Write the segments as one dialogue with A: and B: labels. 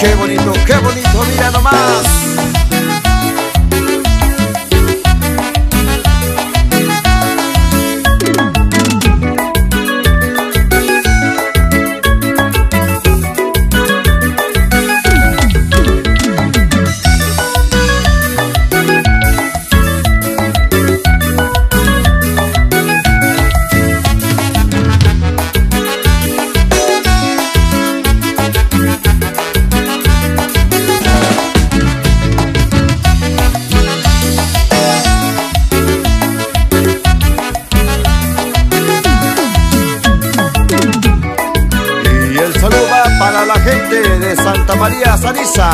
A: Qué bonito, qué bonito, mira nomás. La gente de Santa María Saniza,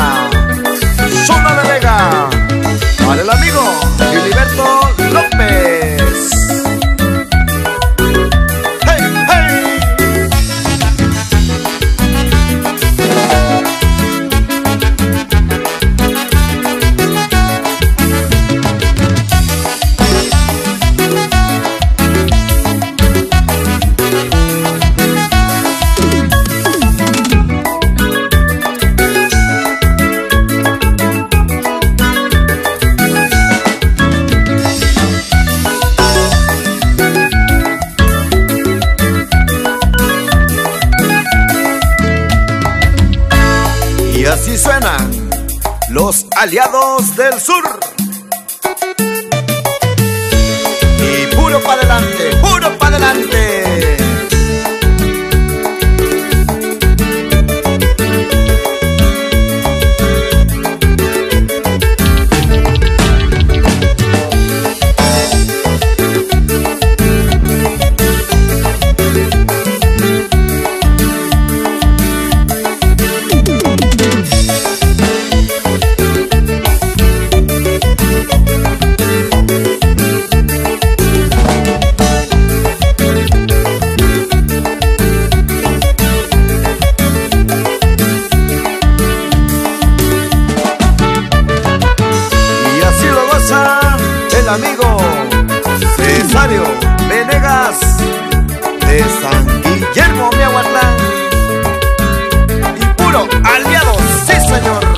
A: zona de Vega, para el amigo Filiberto López. Así suenan los aliados del sur. Y puro para adelante, puro para adelante. Amigo Cesario Venegas de San Guillermo, Miahuatlán. Y puro aliado, sí señor.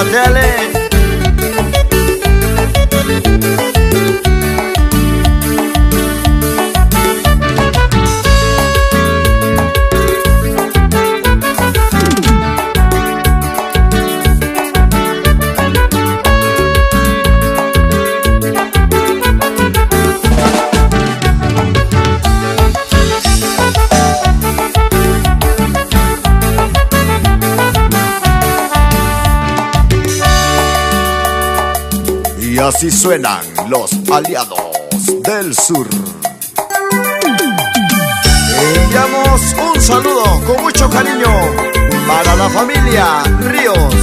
A: Madele Y así suenan los aliados del sur. Enviamos un saludo con mucho cariño para la familia Ríos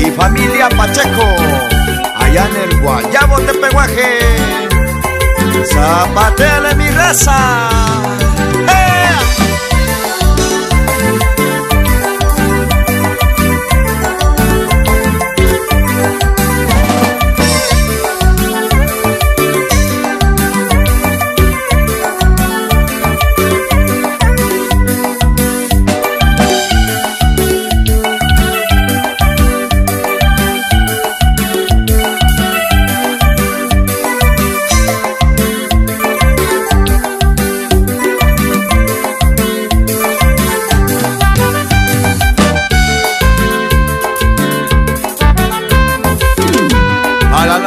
A: y familia Pacheco, allá en el Guayabo Tepehuaje. Zapatele mi raza.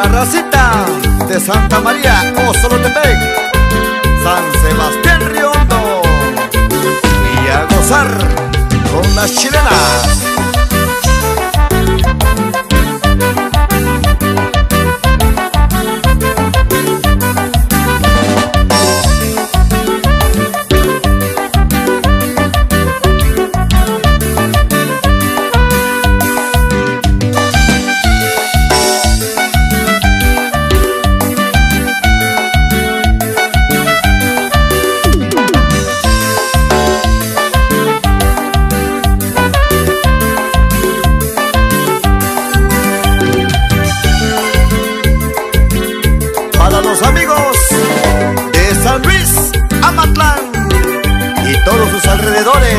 A: la racita de Santa María, oh, Osolotepec, San Sebastián Riondo. Y a gozar con las chilenas. Pescadores.